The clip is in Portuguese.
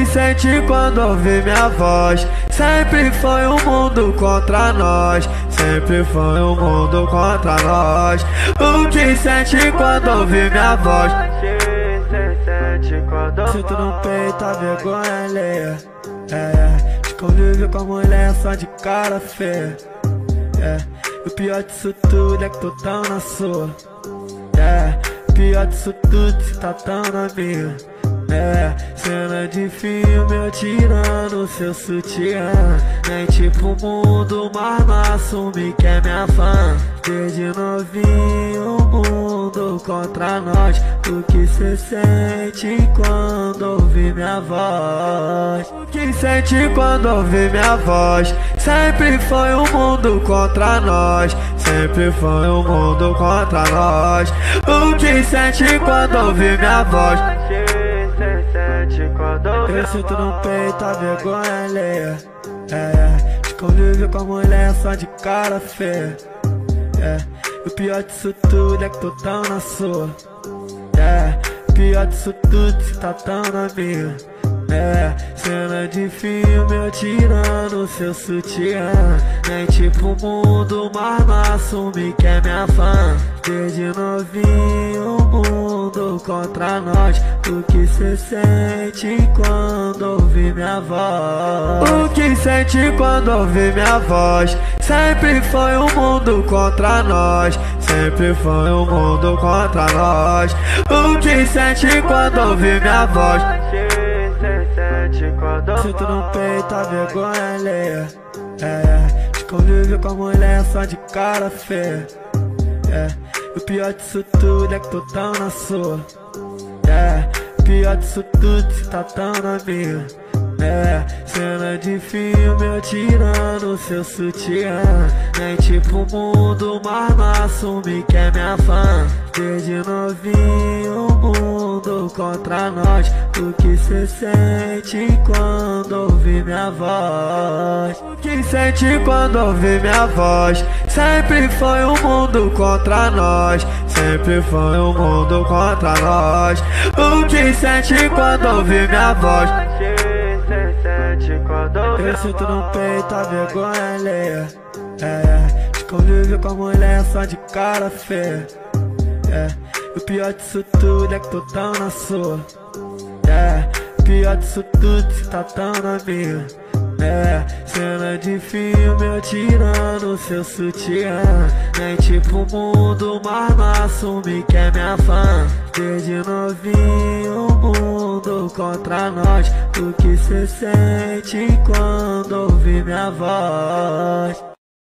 que sente quando ouve minha voz? Sempre foi um mundo contra nós. Sempre foi um mundo contra nós. O que sente quando ouve minha voz? Sinto no peito a vergonha alheia. É, de conviver com a mulher só de cara feia. É, o pior disso tudo é que tu tão na sua. É, o pior disso tudo se tá tão na minha. É, cena de filme eu tirando seu sutiã. Nem tipo mundo, mas não assume que é minha fã Desde novinho o mundo contra nós. O que cê sente quando ouve minha voz? O que sente quando ouve minha voz? Sempre foi o um mundo contra nós. Sempre foi o um mundo contra nós. O que sente quando ouve minha voz eu sinto no peito a vergonha alheia. É, de conviver com a mulher só de cara feia. É, o pior disso tudo é que tu tão na sua. É, o pior disso tudo se tá tão na minha é, cena de filme eu tirando seu sutiã. Nem tipo mundo, mas não assume que é minha fã. Desde novinho o mundo contra nós. O que cê sente quando ouve minha voz? O que sente quando ouve minha voz? Sempre foi um mundo contra nós. Sempre foi um mundo contra nós. O que sente quando ouve minha voz Sinto no peito a vergonha alheia. É, de conviver com a mulher só de cara feia. É, o pior disso tudo é que tu tão na sua. É, o pior disso tudo se tá tão na minha. É, cena de filme eu tirando seu sutiã. Nem tipo mundo, mas não assume que é minha fã Desde novinho o mundo contra nós. O que cê sente quando ouve minha voz? O que sente quando ouve minha voz? Sempre foi um mundo contra nós. Sempre foi um mundo contra nós. O que sente quando ouve minha voz eu sinto no peito a vergonha alheia. É, de conviver com a mulher só de cara feia. É, o pior disso tudo é que tu tão na sua. É, o pior disso tudo se tá tão na minha é, cena de filme eu tirando seu sutiã. Nem tipo mundo, mas não assume que é minha fã. Desde novinho o mundo contra nós. O que cê sente quando ouve minha voz